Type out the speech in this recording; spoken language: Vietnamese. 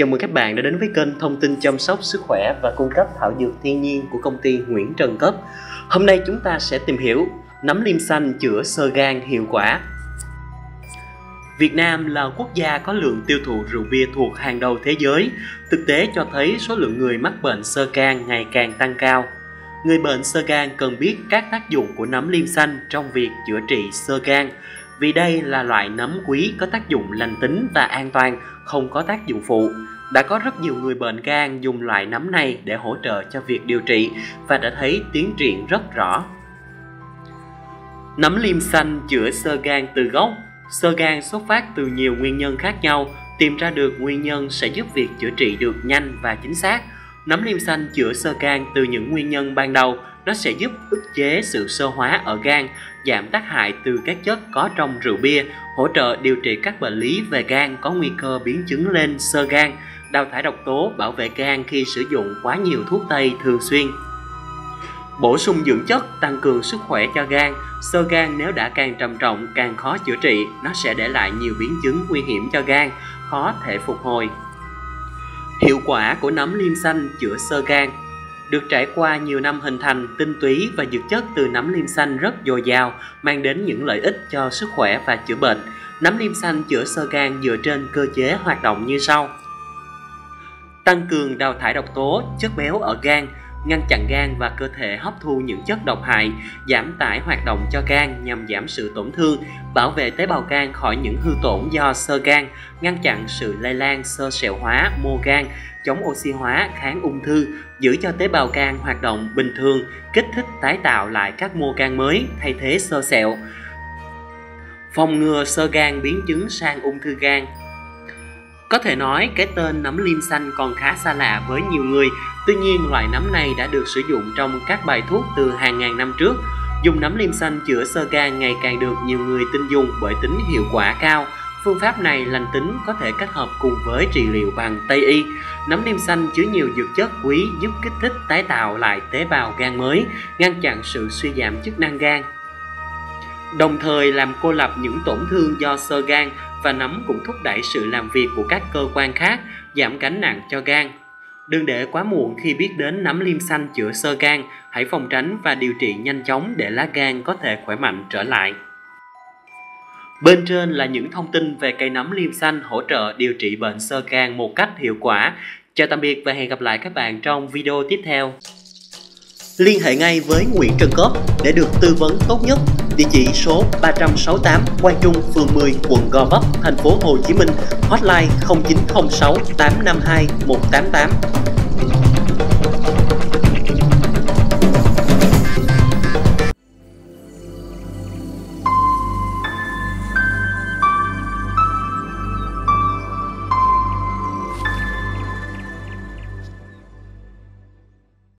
Chào mừng các bạn đã đến với kênh thông tin chăm sóc sức khỏe và cung cấp thảo dược thiên nhiên của công ty Nguyễn Trần Cấp. Hôm nay chúng ta sẽ tìm hiểu nấm lim xanh chữa sơ gan hiệu quả. Việt Nam là quốc gia có lượng tiêu thụ rượu bia thuộc hàng đầu thế giới. Thực tế cho thấy số lượng người mắc bệnh sơ gan ngày càng tăng cao. Người bệnh sơ gan cần biết các tác dụng của nấm liêm xanh trong việc chữa trị sơ gan vì đây là loại nấm quý có tác dụng lành tính và an toàn, không có tác dụng phụ. Đã có rất nhiều người bệnh gan dùng loại nấm này để hỗ trợ cho việc điều trị và đã thấy tiến triển rất rõ. Nấm liêm xanh chữa sơ gan từ gốc Sơ gan xuất phát từ nhiều nguyên nhân khác nhau, tìm ra được nguyên nhân sẽ giúp việc chữa trị được nhanh và chính xác. Nấm liêm xanh chữa sơ gan từ những nguyên nhân ban đầu, nó sẽ giúp ức chế sự sơ hóa ở gan, giảm tác hại từ các chất có trong rượu bia, hỗ trợ điều trị các bệnh lý về gan có nguy cơ biến chứng lên sơ gan, đào thải độc tố, bảo vệ gan khi sử dụng quá nhiều thuốc tây thường xuyên. Bổ sung dưỡng chất tăng cường sức khỏe cho gan, sơ gan nếu đã càng trầm trọng càng khó chữa trị, nó sẽ để lại nhiều biến chứng nguy hiểm cho gan, khó thể phục hồi. Hiệu quả của nấm liêm xanh chữa sơ gan được trải qua nhiều năm hình thành, tinh túy và dược chất từ nấm liêm xanh rất dồi dào, mang đến những lợi ích cho sức khỏe và chữa bệnh. Nấm liêm xanh chữa sơ gan dựa trên cơ chế hoạt động như sau. Tăng cường đào thải độc tố, chất béo ở gan, ngăn chặn gan và cơ thể hấp thu những chất độc hại, giảm tải hoạt động cho gan nhằm giảm sự tổn thương, bảo vệ tế bào gan khỏi những hư tổn do sơ gan, ngăn chặn sự lây lan sơ sẹo hóa, mô gan, chống oxy hóa, kháng ung thư, giữ cho tế bào gan hoạt động bình thường, kích thích tái tạo lại các mô gan mới thay thế sơ sẹo, phòng ngừa sơ gan biến chứng sang ung thư gan. Có thể nói cái tên nấm lim xanh còn khá xa lạ với nhiều người, tuy nhiên loại nấm này đã được sử dụng trong các bài thuốc từ hàng ngàn năm trước. Dùng nấm lim xanh chữa sơ gan ngày càng được nhiều người tin dùng bởi tính hiệu quả cao, Phương pháp này lành tính có thể kết hợp cùng với trị liệu bằng Tây y. Nấm niêm xanh chứa nhiều dược chất quý giúp kích thích tái tạo lại tế bào gan mới, ngăn chặn sự suy giảm chức năng gan. Đồng thời làm cô lập những tổn thương do sơ gan và nấm cũng thúc đẩy sự làm việc của các cơ quan khác, giảm gánh nặng cho gan. Đừng để quá muộn khi biết đến nấm liêm xanh chữa sơ gan, hãy phòng tránh và điều trị nhanh chóng để lá gan có thể khỏe mạnh trở lại. Bên trên là những thông tin về cây nấm liêm xanh hỗ trợ điều trị bệnh sơ gan một cách hiệu quả. Chào tạm biệt và hẹn gặp lại các bạn trong video tiếp theo. Liên hệ ngay với Nguyễn Trần Cốp để được tư vấn tốt nhất. Địa chỉ số 368 Quang Trung, phường 10, quận Gò Vấp, thành phố Hồ Chí Minh. Hotline 0906 852 188.